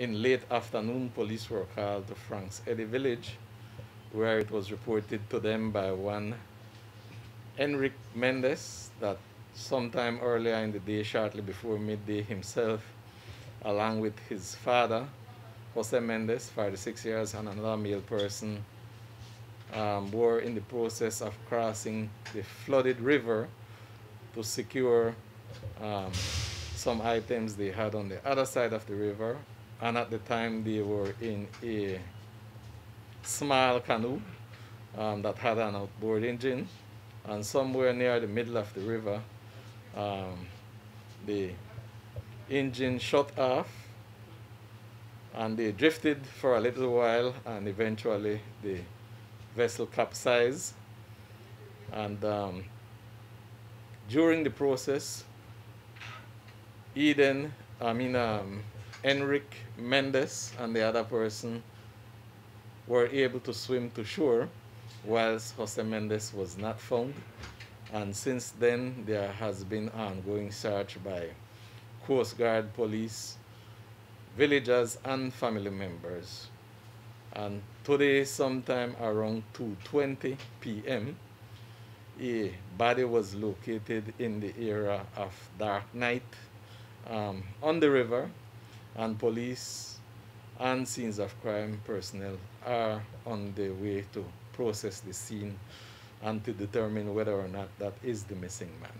in late afternoon, police were called to Frank's Eddy village, where it was reported to them by one Enric Mendez that sometime earlier in the day, shortly before midday, himself, along with his father, Jose Mendez, 46 years, and another male person, um, were in the process of crossing the flooded river to secure um, some items they had on the other side of the river and at the time they were in a small canoe um, that had an outboard engine. And somewhere near the middle of the river um, the engine shut off and they drifted for a little while and eventually the vessel capsized. And um, during the process Eden I mean um, Enric Mendez and the other person were able to swim to shore whilst Jose Mendez was not found. And since then, there has been ongoing search by Coast Guard police, villagers, and family members. And today, sometime around 2.20 p.m., a body was located in the area of Dark Night um, on the river and police and scenes of crime personnel are on the way to process the scene and to determine whether or not that is the missing man.